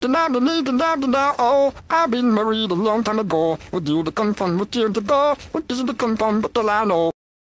Da da da da da da oh, I've been married a long time ago. Would you the confirm with you to go? What is the confirm but the I know?